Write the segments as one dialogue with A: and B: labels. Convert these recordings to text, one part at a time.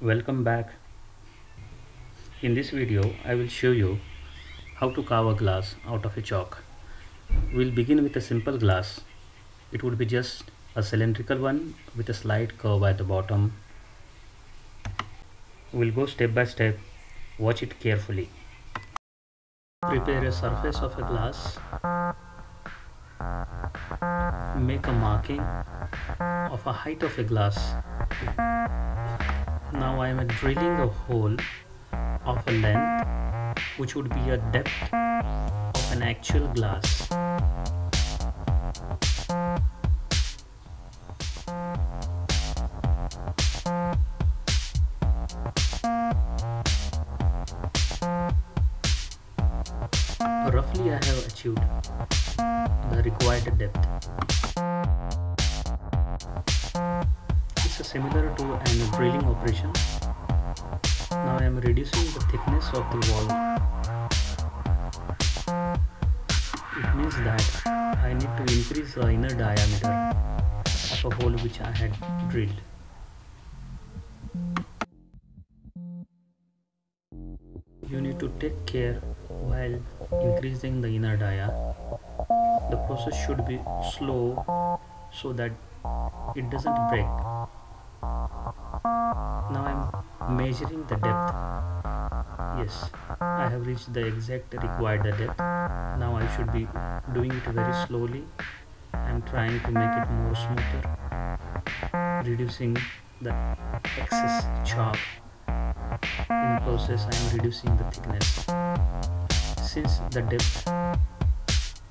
A: Welcome back. In this video I will show you how to carve a glass out of a chalk. We'll begin with a simple glass. It would be just a cylindrical one with a slight curve at the bottom. We'll go step by step. Watch it carefully. Prepare a surface of a glass. Make a marking of a height of a glass now I am drilling a hole of a length which would be a depth of an actual glass. Roughly I have achieved the required depth similar to an drilling operation. Now I am reducing the thickness of the wall. It means that I need to increase the inner diameter of a hole which I had drilled. You need to take care while increasing the inner dia. The process should be slow so that it doesn't break now I'm measuring the depth. Yes I have reached the exact required depth. Now I should be doing it very slowly I'm trying to make it more smoother reducing the excess chalk in the process I am reducing the thickness. Since the depth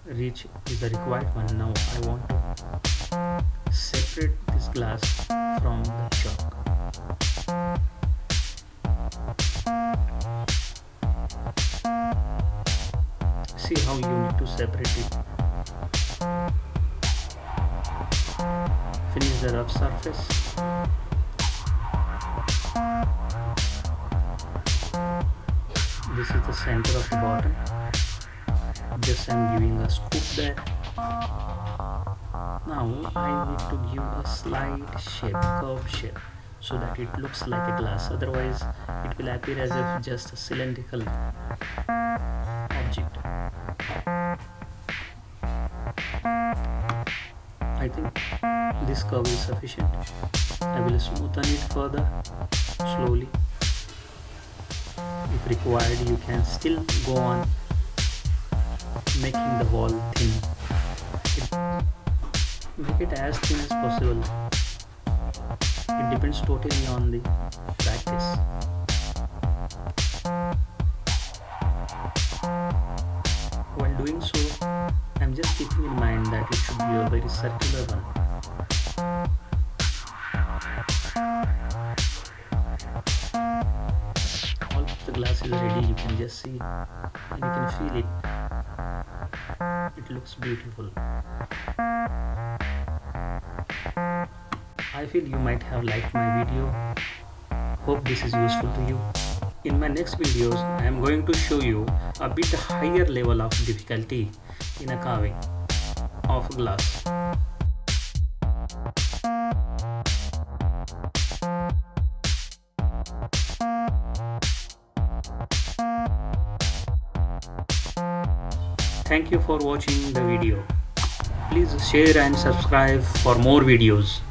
A: reach is the required one now I want to separate this glass from the chalk see how you need to separate it. Finish the rough surface. This is the center of the bottom. Just I'm giving a scoop there. Now I need to give a slight shape curve shape so that it looks like a glass. Otherwise it will appear as if just a cylindrical I think this curve is sufficient. I will smoothen it further slowly. If required you can still go on making the wall thin. Make it as thin as possible. It depends totally on the practice while doing so I'm just keeping in mind that it should be a very circular one all the glass is ready you can just see and you can feel it it looks beautiful I feel you might have liked my video. Hope this is useful to you. In my next videos, I am going to show you a bit higher level of difficulty in a carving of glass. Thank you for watching the video. Please share and subscribe for more videos.